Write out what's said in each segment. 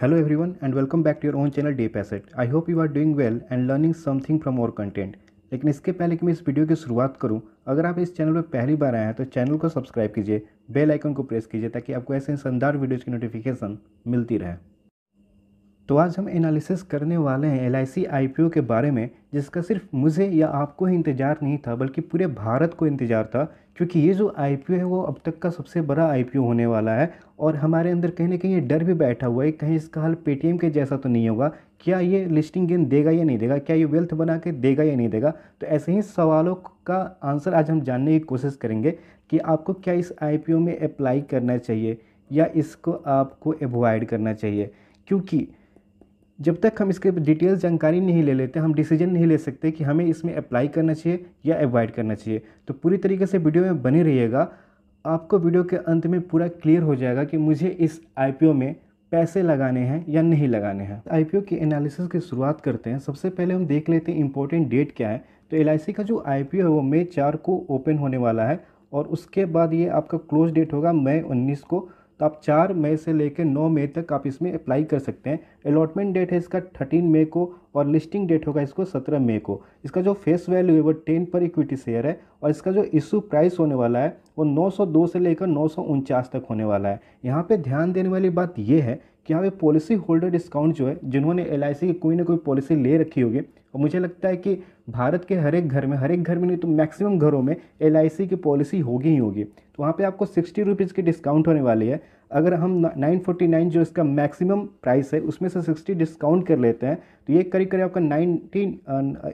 Hello everyone and welcome back to your own channel Deep Asset. I hope you are doing well and learning something from our content. लेकिन इसके पहले कि मैं इस video की शुरुआत करूँ, अगर आप इस चैनल पर पहली बार आए हैं तो चैनल को सब्सक्राइब कीजिए बेल आइकन को प्रेस कीजिए ताकि आपको ऐसे शानदार वीडियोज़ की नोटिफिकेशन मिलती रहे तो आज हम एनालिसिस करने वाले हैं एल आई के बारे में जिसका सिर्फ़ मुझे या आपको ही इंतज़ार नहीं था बल्कि पूरे भारत को इंतज़ार था क्योंकि ये जो आईपीओ है वो अब तक का सबसे बड़ा आईपीओ होने वाला है और हमारे अंदर कहीं ना कहीं ये डर भी बैठा हुआ है कहीं इसका हल पेटीएम के जैसा तो नहीं होगा। क्या ये लिस्टिंग गेन देगा या नहीं देगा? क्या ये वेल्थ बना के देगा या नहीं देगा? तो ऐसे ही सवालों का आंसर आज हम जानने की कोशिश करेंगे कि आपको क्या इस आईपीओ में अप्लाई करना चाहिए या इसको आपको अवॉइड करना चाहिए। क्योंकि जब तक हम इसके डिटेल्स जानकारी नहीं ले लेते, हम डिसीज़न नहीं ले सकते कि हमें इसमें अप्लाई करना चाहिए या अवॉइड करना चाहिए। तो पूरी तरीके से वीडियो में बने रहिएगा। आपको वीडियो के अंत में पूरा क्लियर हो जाएगा कि मुझे इस आईपीओ में पैसे लगाने हैं या नहीं लगाने हैं। आईपीओ की एनालिसिस की शुरुआत करते हैं। सबसे पहले हम देख लेते हैं इंपॉर्टेंट डेट क्या है। तो एलआईसी का जो आईपीओ है वो मई चार को ओपन होने वाला है और उसके बाद ये आपका क्लोज डेट होगा मई उन्नीस को। तो आप चार मई से लेकर नौ मई तक आप इसमें अप्लाई कर सकते हैं। अलॉटमेंट डेट है इसका थर्टीन मई को और लिस्टिंग डेट होगा इसको सत्रह मई को। इसका जो फेस वैल्यू है वो टेन पर इक्विटी शेयर है और इसका जो इशू प्राइस होने वाला है वो 902 से लेकर नौ सौ उनचास तक होने वाला है। यहाँ पे ध्यान देने वाली बात ये है कि यहाँ पे पॉलिसी होल्डर डिस्काउंट जो है, जिन्होंने LIC की कोई ना कोई पॉलिसी ले रखी होगी, और मुझे लगता है कि भारत के हर एक घर में, हर एक घर में नहीं तो मैक्सिमम घरों में एलआईसी की पॉलिसी होगी ही होगी। तो वहाँ पे आपको सिक्सटी रुपीज़ की डिस्काउंट होने वाली है। अगर हम नाइन फोर्टी नाइन जो इसका मैक्सिमम प्राइस है, उसमें से सिक्सटी डिस्काउंट कर लेते हैं तो ये करीब करीब आपका nineteen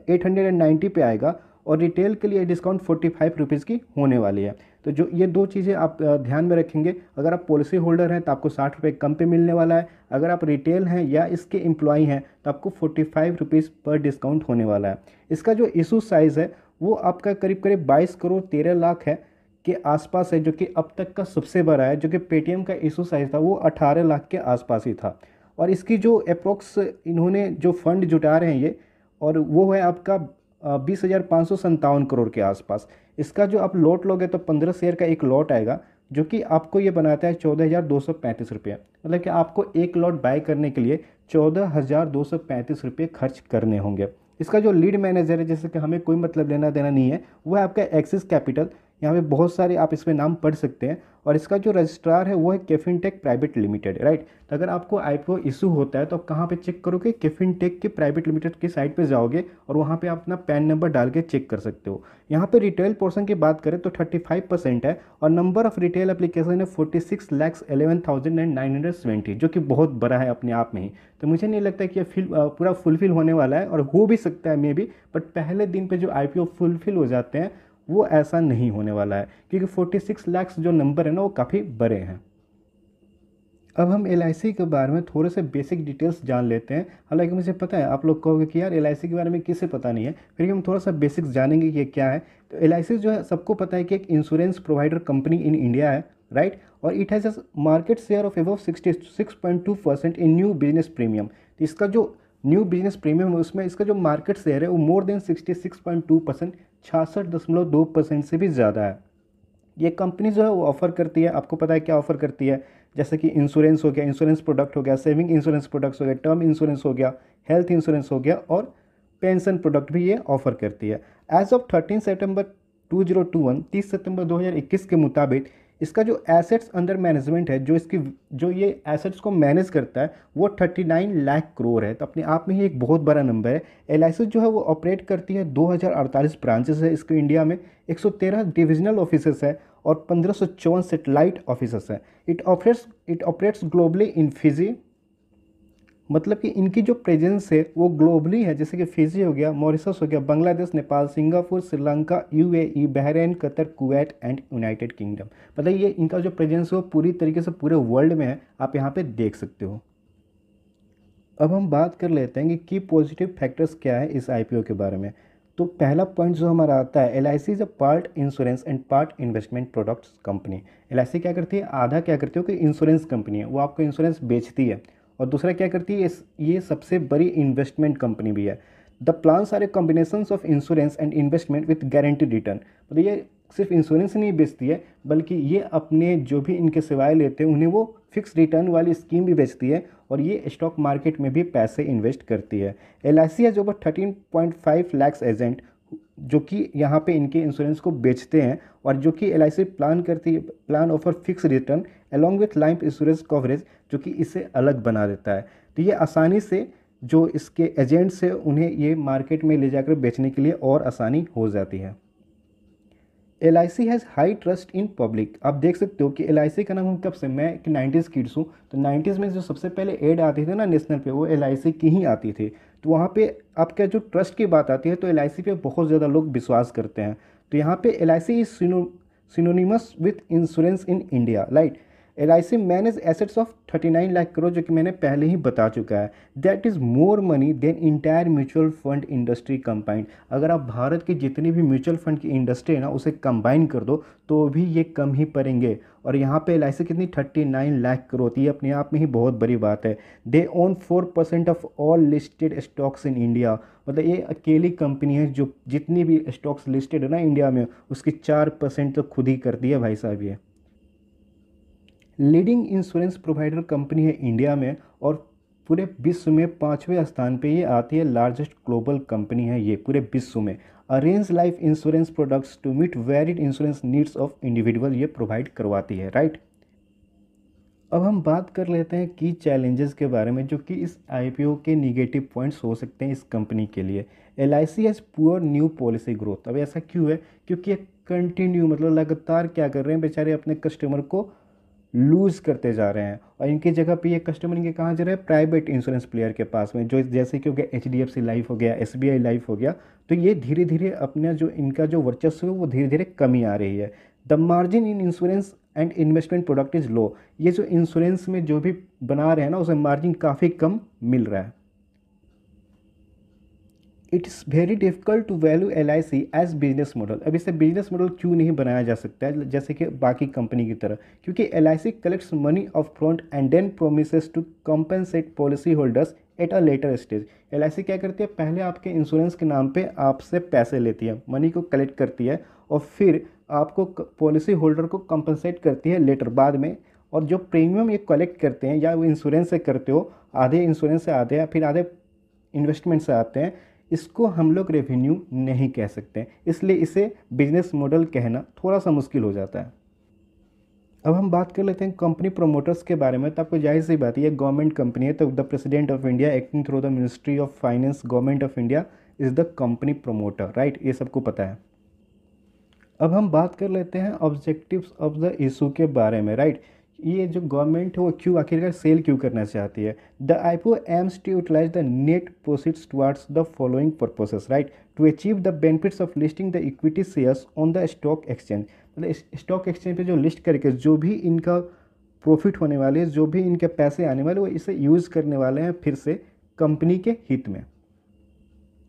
eight hundred and ninety पे आएगा। और रिटेल के लिए डिस्काउंट फोर्टी फाइव रुपीज़ की होने वाली है। तो जो ये दो चीज़ें आप ध्यान में रखेंगे। अगर आप पॉलिसी होल्डर हैं तो आपको साठ रुपये कम पे मिलने वाला है। अगर आप रिटेल हैं या इसके एम्प्लॉई हैं तो आपको फोर्टी फाइव रुपीज़ पर डिस्काउंट होने वाला है। इसका जो इशू साइज़ है, वो आपका करीब करीब बाईस करोड़ तेरह लाख है के आसपास है, जो कि अब तक का सबसे बड़ा है, जो कि पेटीएम का इशू साइज़ था, वो अठारह लाख के आसपास ही था। और इसकी जो अप्रोक्स इन्होंने जो फंड जुटा रहे हैं ये, और वो है आपका बीस हज़ार पाँच सौ संतावन करोड़ के आसपास। इसका जो आप लॉट लोगे तो पंद्रह शेयर का एक लॉट आएगा, जो कि आपको ये बनाता है चौदह हज़ार दो सौ पैंतीस रुपये। मतलब कि आपको एक लॉट बाय करने के लिए चौदह हज़ार दो सौ पैंतीस रुपये खर्च करने होंगे। इसका जो लीड मैनेजर है, जैसे कि हमें कोई मतलब लेना देना नहीं है वह आपका एक्सिस कैपिटल। यहाँ पे बहुत सारे आप इसमें नाम पढ़ सकते हैं। और इसका जो रजिस्ट्रार है, वो है KFin tech private limited right तो अगर आपको आईपीओ इशू होता है तो आप कहाँ पे चेक करोगे? केफिन टेक के प्राइवेट लिमिटेड की साइट पे जाओगे और वहाँ पे आप अपना पैन नंबर डाल के चेक कर सकते हो। यहाँ पे रिटेल पोर्सन की बात करें तो 35 परसेंट है और नंबर ऑफ़ रिटेल एप्लीकेशन है forty six lakhs eleven thousand and nine hundred seventy जो कि बहुत बड़ा है अपने आप में ही। तो मुझे नहीं लगता कि यह फिल पूरा फुलफिल होने वाला है, और हो भी सकता है मे बी बट पहले दिन पर जो आईपीओ फुलफिल हो जाते हैं वो ऐसा नहीं होने वाला है, क्योंकि 46 लैक्स जो नंबर है ना, वो काफ़ी बड़े हैं। अब हम एलआईसी के बारे में थोड़े से बेसिक डिटेल्स जान लेते हैं। हालाँकि मुझे पता है, आप लोग कहोगे कि यार एलआईसी के बारे में किसे पता नहीं है, फिर हम थोड़ा सा बेसिक्स जानेंगे कि ये क्या है। तो LIC जो है, सबको पता है कि एक insurance provider company in India है राइट और it has market share of above sixty six point two percent in new business premium तो इसका जो न्यू बिज़नेस प्रीमियम है, उसमें इसका जो मार्केट शेयर है, वो more than sixty six point two percent छियासठ दशमलव दो परसेंट से भी ज़्यादा है। ये कंपनी जो है वो ऑफ़र करती है, आपको पता है क्या ऑफ़र करती है? जैसे कि इंश्योरेंस हो गया, इंश्योरेंस प्रोडक्ट हो गया, सेविंग इंश्योरेंस प्रोडक्ट्स हो गया, टर्म इंश्योरेंस हो गया, हेल्थ इंश्योरेंस हो गया और पेंशन प्रोडक्ट भी ये ऑफ़र करती है। As of thirteen September two zero two one, तीस सितंबर दो हज़ार इक्कीस के मुताबिक इसका जो एसेट्स अंडर मैनेजमेंट है, जो इसकी, जो ये एसेट्स को मैनेज करता है, वो 39 लाख करोड़ है। तो अपने आप में ही एक बहुत बड़ा नंबर है। एल जो है, वो ऑपरेट करती है दो हज़ार अड़तालीस ब्रांचेस है इसके इंडिया में। 113 डिविजनल ऑफ़िस है और पंद्रह सौ चौवन सेटेलाइट ऑफ़िस हैं। It operates it operates globally in Fiji मतलब कि इनकी जो प्रेजेंस है, वो ग्लोबली है। जैसे कि फिजी हो गया मॉरिशस हो गया Bangladesh Nepal Singapore Sri Lanka UAE Bahrain Qatar Kuwait and United Kingdom मतलब ये इनका जो प्रेजेंस है, वो पूरी तरीके से पूरे वर्ल्ड में है। आप यहाँ पे देख सकते हो। अब हम बात कर लेते हैं कि की पॉजिटिव फैक्टर्स क्या है इस आईपीओ के बारे में। तो पहला पॉइंट जो हमारा आता है L I C is a part insurance and part investment products company L I C क्या करती है? आधा क्या करती है? कि इंश्योरेंस कंपनी है। वो आपको इंश्योरेंस बेचती है। और दूसरा क्या करती है ये सबसे बड़ी इन्वेस्टमेंट कंपनी भी है। The plans are a combination of insurance and investment with guarantee return मतलब ये सिर्फ़ इंश्योरेंस नहीं बेचती है, बल्कि ये अपने जो भी इनके सेवाएँ लेते हैं, उन्हें वो फिक्स रिटर्न वाली स्कीम भी बेचती है और ये स्टॉक मार्केट में भी पैसे इन्वेस्ट करती है। L I C has over thirteen point five lakhs agent जो कि यहाँ पे इनके इंश्योरेंस को बेचते हैं और जो कि एल आई सी प्लान करती है plan offer fix return along with life insurance coverage जो कि इसे अलग बना देता है। तो ये आसानी से जो इसके एजेंट्स हैं, उन्हें ये मार्केट में ले जाकर बेचने के लिए और आसानी हो जाती है। L I C has high trust in public आप देख सकते हो कि एल आई सी का नाम हम कब से, मैं कि नाइन्टीज़ किड्स हूँ तो नाइन्टीज़ में जो सबसे पहले एड आती थी ना नेशनल पे, वो एल आई सी की ही आती थी। तो वहाँ पे आपका जो ट्रस्ट की बात आती है तो एल आई सी पे बहुत ज़्यादा लोग विश्वास करते हैं। तो यहाँ पे L I C is synonymous with insurance in India right L I C manage assets of thirty nine lakh crore जो कि मैंने पहले ही बता चुका है that is more money than entire mutual fund industry combined अगर आप भारत की जितनी भी म्यूचुअल फंड की इंडस्ट्री है ना, उसे कंबाइन कर दो तो भी ये कम ही पड़ेंगे। और यहाँ पे एल आई सी कितनी? थर्टी नाइन लाख करोड़ है। अपने आप में ही बहुत बड़ी बात है। They own four percent of all listed stocks in India मतलब ये अकेली कंपनी है जो जितनी भी स्टॉक्स लिस्टेड है ना इंडिया में, उसकी चार परसेंट तो खुद ही करती है भाई साहब ये। लीडिंग इंश्योरेंस प्रोवाइडर कंपनी है इंडिया में और पूरे विश्व में पाँचवें स्थान पे ये आती है लार्जेस्ट ग्लोबल कंपनी है ये, पूरे विश्व में। Arrange life insurance products to meet varied insurance needs of individual ये प्रोवाइड करवाती है राइट अब हम बात कर लेते हैं की चैलेंजेस के बारे में जो कि इस आईपीओ के निगेटिव पॉइंट्स हो सकते हैं इस कंपनी के लिए। L I C has poor new policy growth अब ऐसा क्यों है? क्योंकि कंटिन्यू मतलब लगातार क्या कर रहे हैं बेचारे अपने कस्टमर को लूज़ करते जा रहे हैं। और इनकी जगह पे ये कस्टमर इनके कहाँ जा रहे हैं? प्राइवेट इंश्योरेंस प्लेयर के पास में, जो जैसे कि हो गया H D F C life हो गया एस बी आई लाइफ हो गया तो ये धीरे धीरे अपना जो इनका जो वर्चस्व है, वो धीरे धीरे कमी आ रही है। The margin in insurance and investment product is low ये जो इंश्योरेंस में जो भी बना रहे हैं ना, उसमें मार्जिन काफ़ी कम मिल रहा है। It is very difficult to value L I C as business model अब इसे बिज़नेस मॉडल क्यों नहीं बनाया जा सकता है? जैसे कि बाकी कंपनी की तरह। क्योंकि L I C collects money of front and then promise to compensate policy holders at a later stage L I C क्या करती है? पहले आपके इंश्योरेंस के नाम पे आपसे पैसे लेती है। मनी को कलेक्ट करती है और फिर आपको पॉलिसी होल्डर को कंपनसेट करती है लेटर बाद में। और जो प्रीमियम ये कलेक्ट करते हैं या वो इंश्योरेंस से करते हो, आधे इंश्योरेंस से आते हैं फिर आधे इन्वेस्टमेंट से आते हैं इसको हम लोग रेवेन्यू नहीं कह सकते। इसलिए इसे बिज़नेस मॉडल कहना थोड़ा सा मुश्किल हो जाता है। अब हम बात कर लेते हैं कंपनी प्रोमोटर्स के बारे में। तो आपको ज़ाहिर सी बात है, ये गवर्नमेंट कंपनी है तो the president of India acting through the ministry of finance government of India is the company promoter right ये सबको पता है। अब हम बात कर लेते हैं ऑब्जेक्टिव्स ऑफ़ द इशू के बारे में राइट ये जो गवर्नमेंट है वो क्यों आखिरकार सेल क्यों करना चाहती है? The IPO aims to utilise the net proceeds towards the following purposes right to achieve the benefits of listing the equity shares on the stock exchange मतलब स्टॉक एक्सचेंज पे जो लिस्ट करके जो भी इनका प्रॉफिट होने वाले, जो भी इनके पैसे आने वाले, वो इसे यूज़ करने वाले हैं फिर से कंपनी के हित में।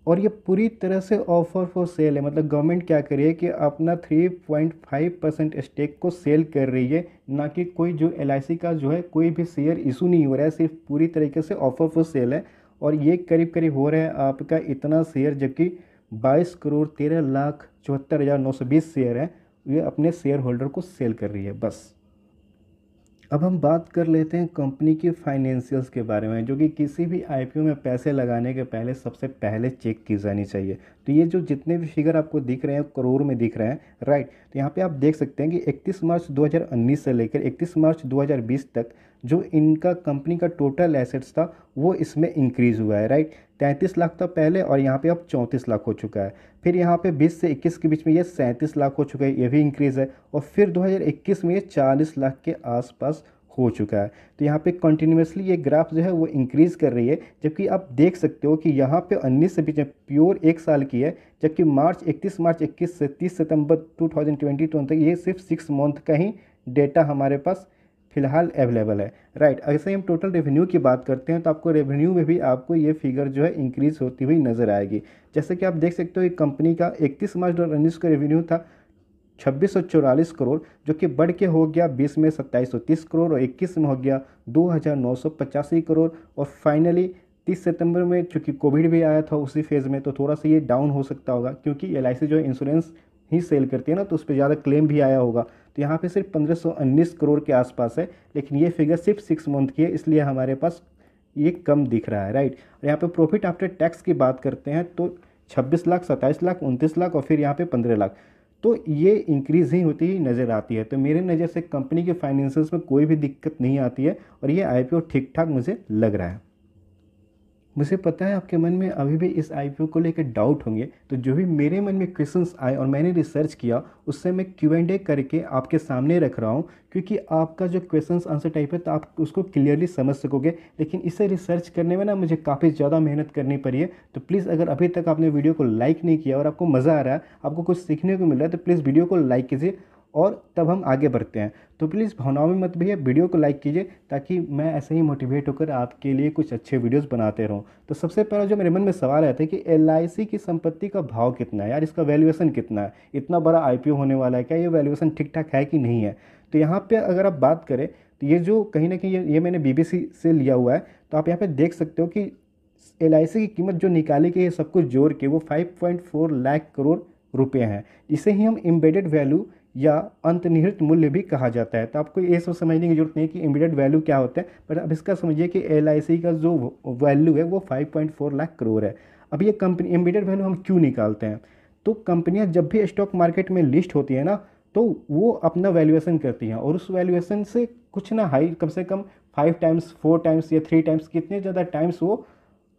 और ये पूरी तरह से ऑफ़र फॉर सेल है। मतलब गवर्नमेंट क्या कर रही है कि अपना 3.5 परसेंट स्टेक को सेल कर रही है, ना कि कोई जो एलआईसी का जो है, कोई भी शेयर इशू नहीं हो रहा है, सिर्फ़ पूरी तरीके से ऑफ़र फॉर सेल है। और ये करीब करीब हो रहा है आपका इतना शेयर जबकि बाईस करोड़ तेरह लाख चौहत्तर हज़ार नौ सौ बीस शेयर है, ये अपने शेयर होल्डर को सेल कर रही है, बस। अब हम बात कर लेते हैं कंपनी की फाइनेंशियल्स के बारे में, जो कि किसी भी आईपीओ में पैसे लगाने के पहले सबसे पहले चेक की जानी चाहिए। तो ये जो जितने भी फिगर आपको दिख रहे हैं, करोड़ में दिख रहे हैं राइट तो यहाँ पे आप देख सकते हैं कि 31 मार्च 2019 से लेकर 31 मार्च 2020 तक जो इनका, कंपनी का टोटल एसेट्स था, वो इसमें इंक्रीज़ हुआ है राइट तैंतीस लाख था पहले और यहाँ पे अब चौंतीस लाख हो चुका है। फिर यहाँ पे 20 से 21 के बीच में ये सैंतीस लाख हो चुका है, ये भी इंक्रीज़ है और फिर 2021 में ये 40 लाख के आसपास हो चुका है। तो यहाँ पे कंटिन्यूसली ये ग्राफ जो है वो इंक्रीज़ कर रही है, जबकि आप देख सकते हो कि यहाँ पे उन्नीस से बीच में प्योर एक साल की है, जबकि मार्च 31 मार्च 21 से 30 सितंबर 2022 तक ये सिर्फ़ सिक्स मंथ का ही डेटा हमारे पास फ़िलहाल अवेलेबल है। राइट ऐसे हम टोटल रेवेन्यू की बात करते हैं तो आपको रेवेन्यू में भी आपको ये फिगर जो है इंक्रीज़ होती हुई नज़र आएगी। जैसे कि आप देख सकते हो, एक कंपनी का इकतीस मार्च दो हज़ार का रेवेन्यू था, छब्बीस करोड़, जो कि बढ़ के हो गया बीस में सत्ताईस सौ तीस करोड़ और इक्कीस में हो गया दो हज़ार नौ सौ पचासी करोड़। और फाइनली तीस सितंबर में चूँकि कोविड भी आया था उसी फ़ेज़ में तो थोड़ा सा ये डाउन हो सकता होगा, क्योंकि एलआईसी जो इंश्योरेंस ही सेल करती है ना तो उस पर ज़्यादा क्लेम भी आया होगा। तो यहाँ पे सिर्फ़ पंद्रह करोड़ के आसपास है, लेकिन ये फिगर सिर्फ़ सिक्स मंथ की है, इसलिए हमारे पास ये कम दिख रहा है राइट और यहाँ पे प्रॉफिट आफ्टर टैक्स की बात करते हैं तो 26 लाख 27 लाख 29 लाख और फिर यहाँ पे 15 लाख। तो ये इंक्रीज़ ही होती ही नज़र आती है। तो मेरे नज़र से कंपनी के फाइनेंशियल्स में कोई भी दिक्कत नहीं आती है और ये आई ठीक ठाक मुझे लग रहा है। मुझे पता है आपके मन में अभी भी इस आई को लेकर डाउट होंगे। तो जो भी मेरे मन में क्वेश्चंस आए और मैंने रिसर्च किया, उससे मैं क्यू एंड ए करके आपके सामने रख रहा हूँ। क्योंकि आपका जो क्वेश्चंस आंसर टाइप है तो आप उसको क्लियरली समझ सकोगे। लेकिन इसे रिसर्च करने में ना मुझे काफ़ी ज़्यादा मेहनत करनी पड़ी है। तो प्लीज़ अगर अभी तक आपने वीडियो को लाइक नहीं किया और आपको मज़ा आ रहा है, आपको कुछ सीखने को मिल रहा है तो प्लीज़ वीडियो को लाइक कीजिए। और तब हम आगे बढ़ते हैं। तो प्लीज़ भावनाओं में मत भैया वीडियो को लाइक कीजिए ताकि मैं ऐसे ही मोटिवेट होकर आपके लिए कुछ अच्छे वीडियोस बनाते रहूँ। तो सबसे पहला जो मेरे मन में सवाल आता है कि एलआईसी की संपत्ति का भाव कितना है? यार इसका वैल्यूएशन कितना है? इतना बड़ा आईपीओ होने वाला है क्या? ये वैल्यूएशन ठीक ठाक है कि नहीं है? तो यहाँ पर अगर आप बात करें तो ये जो कहीं ना कहीं ये, ये मैंने BBC से लिया हुआ है तो आप यहाँ पर देख सकते हो कि LIC की कीमत जो निकाली गई है सब कुछ जोड़ के वो 5.4 लाख करोड़ रुपए हैं। इसे ही हम एम्बेडेड वैल्यू या अंतर्निहित मूल्य भी कहा जाता है। तो आपको ये सब समझने की ज़रूरत नहीं है कि इमीडिएट वैल्यू क्या होता है, पर अब इसका समझिए कि एलआईसी का जो वैल्यू है वो 5.4 लाख करोड़ है। अब ये कंपनी इमीडिएट वैल्यू हम क्यों निकालते हैं? तो कंपनियाँ जब भी स्टॉक मार्केट में लिस्ट होती है ना तो वो अपना वैल्यूएशन करती हैं और उस वैल्यूएसन से कुछ ना हाई कम से कम फाइव टाइम्स फोर टाइम्स या थ्री टाइम्स कितने ज़्यादा टाइम्स वो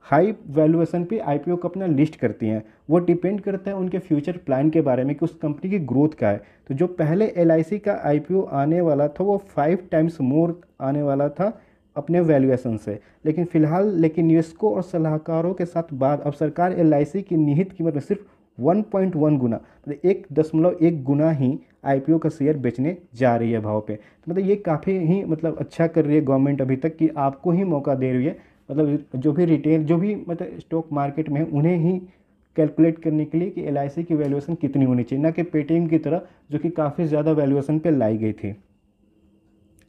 हाई वैल्यूएशन पे आईपीओ को अपना लिस्ट करती हैं। वो डिपेंड करता है उनके फ्यूचर प्लान के बारे में कि उस कंपनी की ग्रोथ का है। तो जो पहले एलआईसी का आईपीओ आने वाला था, वो फाइव टाइम्स मोर आने वाला था अपने वैल्यूएशन से। लेकिन फ़िलहाल लेकिन निवेशकों और सलाहकारों के साथ बाद अब सरकार LIC की निहित कीमत में सिर्फ़ 1.1 गुना मतलब एक दशमलव एक गुना ही आईपीओ का शेयर बेचने जा रही है भाव पे। तो मतलब ये काफ़ी ही मतलब अच्छा कर रही है गवर्नमेंट अभी तक कि आपको ही मौका दे रही है मतलब जो भी रिटेल जो भी मतलब स्टॉक मार्केट में उन्हें ही कैलकुलेट करने के लिए कि एलआईसी की वैल्यूएशन कितनी होनी चाहिए। ना कि पेटीएम की तरह, जो कि काफ़ी ज़्यादा वैल्यूएशन पे लाई गई थी।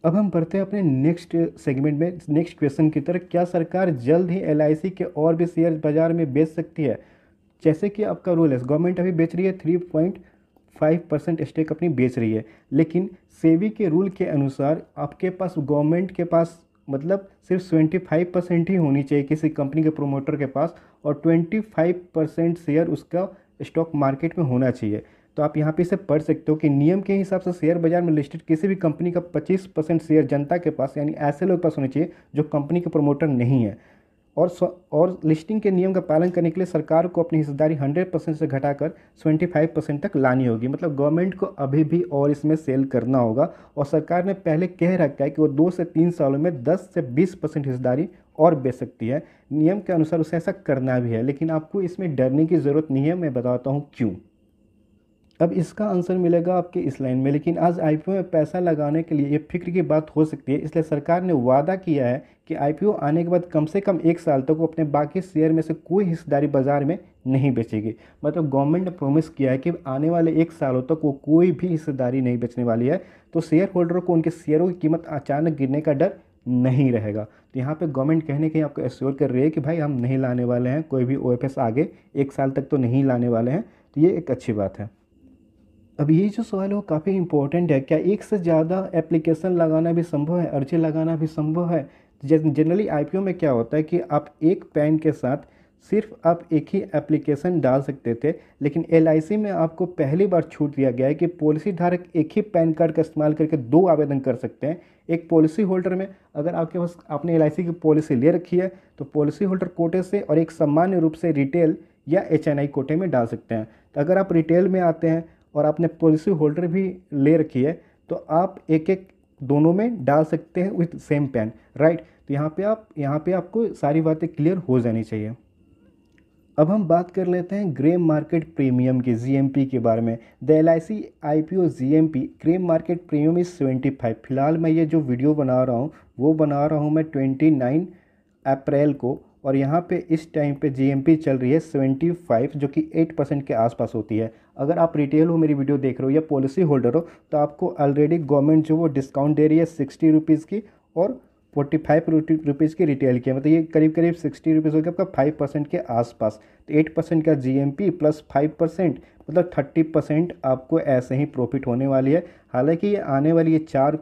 अब हम बढ़ते हैं अपने नेक्स्ट सेगमेंट में। नेक्स्ट क्वेश्चन की तरफ़ क्या सरकार जल्द ही एलआईसी के और भी शेयर बाज़ार में बेच सकती है? जैसे कि आपका रूल है गवर्नमेंट अभी बेच रही है three point five percent stake अपनी बेच रही है। लेकिन सेवी के रूल के अनुसार, आपके पास गवर्नमेंट के पास मतलब सिर्फ़ सेवेंटी फाइव परसेंट ही होनी चाहिए किसी कंपनी के प्रोमोटर के पास और ट्वेंटी फाइव परसेंट शेयर उसका स्टॉक मार्केट में होना चाहिए। तो आप यहाँ पे इसे पढ़ सकते हो कि नियम के हिसाब से शेयर बाज़ार में लिस्टेड किसी भी कंपनी का 25 परसेंट शेयर जनता के पास, यानी ऐसे लोग पास होने चाहिए जो कंपनी के प्रोमोटर नहीं है। और स्व, और लिस्टिंग के नियम का पालन करने के लिए सरकार को अपनी हिस्सेदारी 100 परसेंट से घटाकर 25 परसेंट तक लानी होगी। मतलब गवर्नमेंट को अभी भी और इसमें सेल करना होगा और सरकार ने पहले कह रखा है कि वो दो से तीन सालों में 10 से 20 परसेंट हिस्सेदारी और बेच सकती है। नियम के अनुसार उसे ऐसा करना भी है लेकिन आपको इसमें डरने की ज़रूरत नहीं है। मैं बताता हूँ क्यों। अब इसका आंसर मिलेगा आपके इस लाइन में। लेकिन आज आईपीओ में पैसा लगाने के लिए ये फ़िक्र की बात हो सकती है, इसलिए सरकार ने वादा किया है कि आईपीओ आने के बाद कम से कम एक साल तक वो अपने बाकी शेयर में से कोई हिस्सेदारी बाज़ार में नहीं बेचेगी। मतलब गवर्नमेंट ने प्रोमिस किया है कि आने वाले एक सालों तक वो कोई भी हिस्सेदारी नहीं बेचने वाली है तो शेयर होल्डरों को उनके शेयरों की कीमत अचानक गिरने का डर नहीं रहेगा। तो यहाँ पे गवर्नमेंट कहने के आपको एश्योर कर रही है कि भाई हम नहीं लाने वाले हैं, कोई भी ओएफएस आगे एक साल तक तो नहीं लाने वाले हैं तो ये एक अच्छी बात है। अब ये जो सवाल है वो काफ़ी इंपॉर्टेंट है। क्या एक से ज़्यादा एप्लीकेशन लगाना भी संभव है? अर्जी लगाना भी संभव है? जनरली आईपीओ में क्या होता है कि आप एक पैन के साथ सिर्फ़ आप एक ही एप्लीकेशन डाल सकते थे, लेकिन एलआईसी में आपको पहली बार छूट दिया गया है कि पॉलिसी धारक एक ही पैन कार्ड का इस्तेमाल करके दो आवेदन कर सकते हैं। एक पॉलिसी होल्डर में अगर आपके पास, आपने LIC की पॉलिसी ले रखी है तो पॉलिसी होल्डर कोटे से और एक सामान्य रूप से रिटेल या HNI कोटे में डाल सकते हैं। तो अगर आप रिटेल में आते हैं और आपने पॉलिसी होल्डर भी ले रखी है तो आप एक एक दोनों में डाल सकते हैं विथ सेम पेन राइट तो यहाँ पे आप, यहाँ पे आपको सारी बातें क्लियर हो जानी चाहिए। अब हम बात कर लेते हैं ग्रे मार्केट प्रीमियम की जी के बारे में। The L I C I P O G M P grey market premium is seventy five फ़िलहाल मैं ये जो वीडियो बना रहा हूँ, वो बना रहा हूँ मैं ट्वेंटी नाइन अप्रैल को, और यहाँ पे इस टाइम पे जीएमपी चल रही है 75 जो कि एट परसेंट के आसपास होती है। अगर आप रिटेल हो, मेरी वीडियो देख रहे हो या पॉलिसी होल्डर हो तो आपको ऑलरेडी गवर्नमेंट जो वो डिस्काउंट दे रही है सिक्सटी रुपीज़ की और फोर्टी फाइव रुपीज़ की रिटेल किया मतलब ये करीब करीब सिक्सटी रुपीज़ हो गया आपका फाइव परसेंट के आसपास। तो एट परसेंट का जीएमपी प्लस फाइव परसेंट मतलब थर्टी परसेंट आपको ऐसे ही प्रॉफिट होने वाली है। हालाँकि ये आने वाली ये चार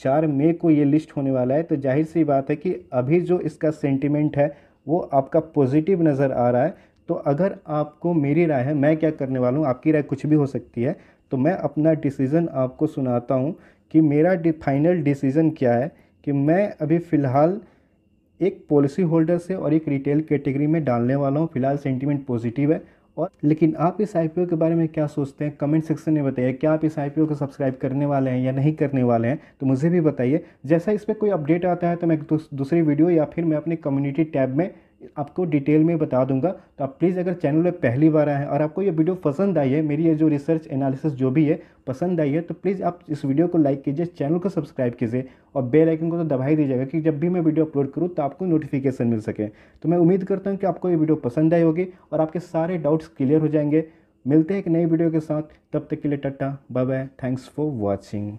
चार मई को ये लिस्ट होने वाला है तो ज़ाहिर सी बात है कि अभी जो इसका सेंटिमेंट है, वो आपका पॉजिटिव नज़र आ रहा है। तो अगर आपको मेरी राय है, मैं क्या करने वाला हूँ, आपकी राय कुछ भी हो सकती है तो मैं अपना डिसीज़न आपको सुनाता हूँ कि मेरा फाइनल डिसीज़न क्या है कि मैं अभी फ़िलहाल एक पॉलिसी होल्डर से और एक रिटेल कैटेगरी में डालने वाला हूँ, फ़िलहाल सेंटीमेंट पॉजिटिव है और लेकिन आप इस आईपीओ के बारे में क्या सोचते हैं? कमेंट सेक्शन में बताइए, क्या आप इस आईपीओ को सब्सक्राइब करने वाले हैं या नहीं करने वाले हैं? तो मुझे भी बताइए। जैसा इस पर कोई अपडेट आता है तो मैं दूसरी वीडियो या फिर मैं अपनी कम्युनिटी टैब में आपको डिटेल में बता दूँगा। तो आप प्लीज़ अगर चैनल में पहली बार आए हैं और आपको ये वीडियो पसंद आई है, मेरी ये जो रिसर्च एनालिसिस जो भी है, पसंद आई है तो प्लीज़ आप इस वीडियो को लाइक कीजिए, चैनल को सब्सक्राइब कीजिए और बेल आइकन को तो दबा ही दीजिएगा कि जब भी मैं वीडियो अपलोड करूँ तो आपको नोटिफिकेशन मिल सके। तो मैं उम्मीद करता हूँ कि आपको ये वीडियो पसंद आई होगी और आपके सारे डाउट्स क्लियर हो जाएँगे। मिलते हैं एक नई वीडियो के साथ। तब तक के लिए tata bye bye thanks for watching